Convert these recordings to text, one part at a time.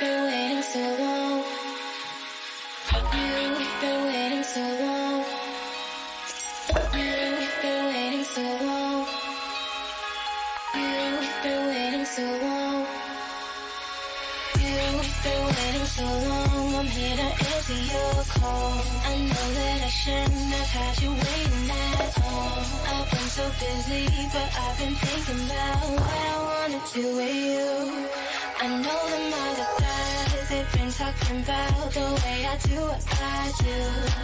You've been waiting so long. You've been waiting so long. You've been waiting so long. You've been waiting so long. I'm here to answer your call. I know that I shouldn't have had you waiting at all. I've been so busy, but I've been thinking about what I wanna do with you. I know them other guys, they've been talking about the way I do what I do.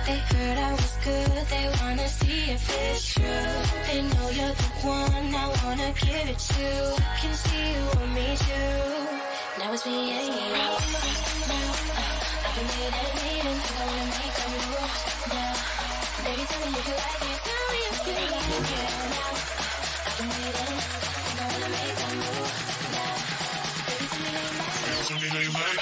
They heard I was good, they wanna see if it's true. They know you're the one I wanna give it to. I can see you want me too. Now it's me and you. Now, uh, I've been waiting and waiting, cause I wanna make a move. Now, baby, tell me if you like it, tell me if you like it.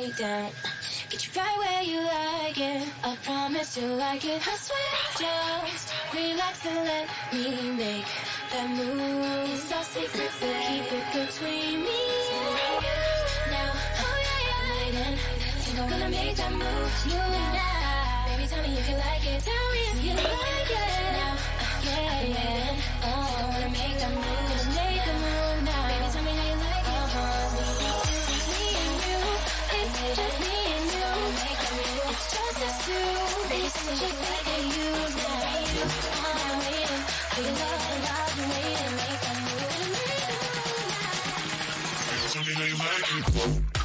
way down. Get you right where you like it. I promise you like it. I swear, just relax and let me make that move. It's our secret, so keep it between me and you. Now, oh yeah, yeah, I'm waiting. Think I'm gonna make that move, move now. Baby, tell me if you Tell me how you like it.